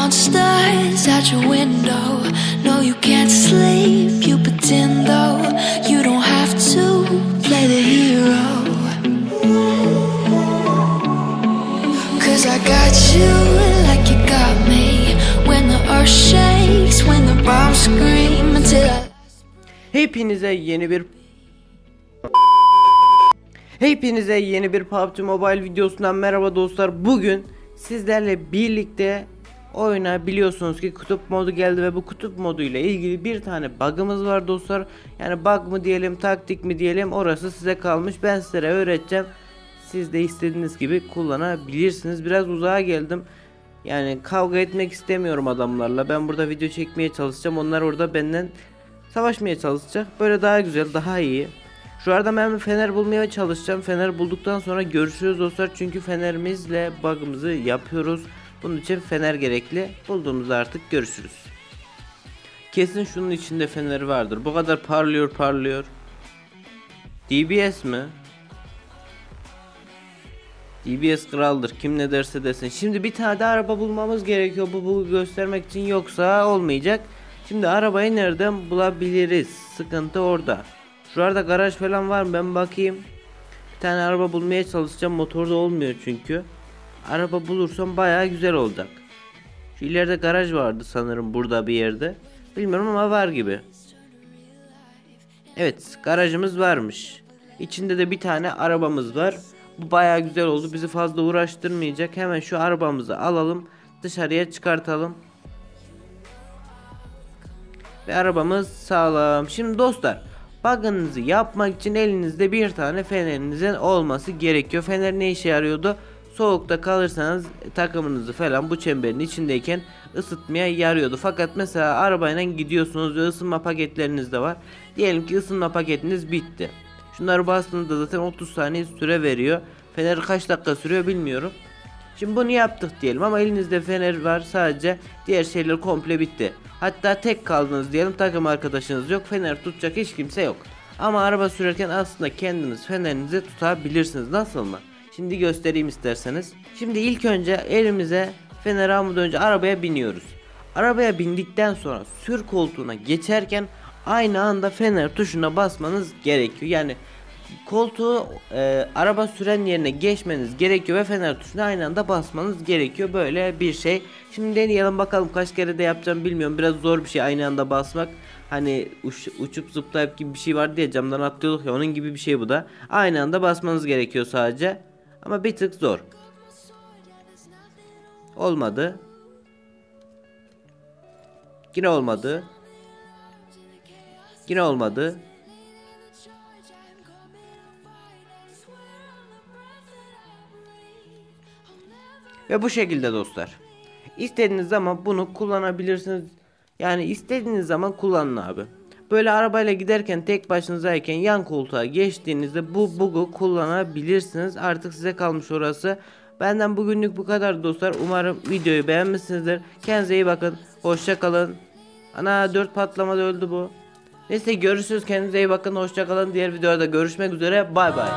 monsters at your window. No, you can't sleep, you pretend though. You don't have to play the hero. Cause I got you like you got me. When the earth shakes, when the bombs scream until I. Hepinize yeni bir Hepinize yeni bir PUBG Mobile videosundan merhaba dostlar. Bugün sizlerle birlikte oyuna biliyorsunuz ki kutup modu geldi ve bu kutup modu ile ilgili bir tane bug'ımız var dostlar. Yani bug mı diyelim, taktik mi diyelim orası size kalmış. Ben sizlere öğreteceğim. Siz de istediğiniz gibi kullanabilirsiniz. Biraz uzağa geldim. Yani kavga etmek istemiyorum adamlarla. Ben burada video çekmeye çalışacağım. Onlar orada benden savaşmaya çalışacak. Böyle daha güzel, daha iyi. Şu arada ben fener bulmaya çalışacağım. Fener bulduktan sonra görüşürüz dostlar. Çünkü fenerimizle bug'ımızı yapıyoruz. Bunun için fener gerekli. Bulduğumuzda artık görüşürüz. Kesin şunun içinde fener vardır. Bu kadar parlıyor parlıyor. DBS mi? DBS kraldır. Kim ne derse desin. Şimdi bir tane de araba bulmamız gerekiyor. Bu, bu göstermek için yoksa olmayacak. Şimdi arabayı nereden bulabiliriz? Sıkıntı orada. Şurada garaj falan var mı? Ben bakayım. Bir tane araba bulmaya çalışacağım. Motorda olmuyor çünkü. Araba bulursam bayağı güzel olacak. Şu ileride garaj vardı sanırım burada bir yerde. Bilmiyorum ama var gibi. Evet garajımız varmış. İçinde de bir tane arabamız var. Bu bayağı güzel oldu. Bizi fazla uğraştırmayacak. Hemen şu arabamızı alalım. Dışarıya çıkartalım. Ve arabamız sağlam. Şimdi dostlar bug'ınızı yapmak için elinizde bir tane fenerinizin olması gerekiyor. Fener ne işe yarıyordu? Soğukta kalırsanız takımınızı falan bu çemberin içindeyken ısıtmaya yarıyordu. Fakat mesela arabayla gidiyorsunuz ve ısınma paketleriniz de var. Diyelim ki ısınma paketiniz bitti. Şunları bastığınızda zaten 30 saniye süre veriyor. Fener kaç dakika sürüyor bilmiyorum. Şimdi bunu yaptık diyelim ama elinizde fener var sadece diğer şeyler komple bitti. Hatta tek kaldınız diyelim takım arkadaşınız yok fener tutacak hiç kimse yok. Ama araba sürerken aslında kendiniz fenerinizi tutabilirsiniz nasıl mı? Şimdi göstereyim isterseniz. Şimdi ilk önce elimize fener almadan önce arabaya biniyoruz. Arabaya bindikten sonra sür koltuğuna geçerken aynı anda fener tuşuna basmanız gerekiyor. Yani koltuğu e, araba süren yerine geçmeniz gerekiyor ve fener tuşuna aynı anda basmanız gerekiyor. Böyle bir şey. Şimdi deneyelim bakalım kaç kere de yapacağım bilmiyorum. Biraz zor bir şey aynı anda basmak. Hani uç, uçup zıplayıp gibi bir şey var diye camdan atlıyorduk ya onun gibi bir şey bu da. Aynı anda basmanız gerekiyor sadece. Ama bir tık zor. Olmadı. Yine olmadı. Yine olmadı. Ve bu şekilde dostlar. İstediğiniz zaman bunu kullanabilirsiniz. Yani istediğiniz zaman kullanın abi. Böyle arabayla giderken tek başınızayken yan koltuğa geçtiğinizde bu bug'u kullanabilirsiniz. Artık size kalmış orası. Benden bugünlük bu kadar dostlar. Umarım videoyu beğenmişsinizdir. Kendinize iyi bakın. Hoşça kalın. Ana 4 patlamada öldü bu. Neyse görüşürüz. Kendinize iyi bakın. Hoşça kalın. Diğer videoda görüşmek üzere. Bay bay.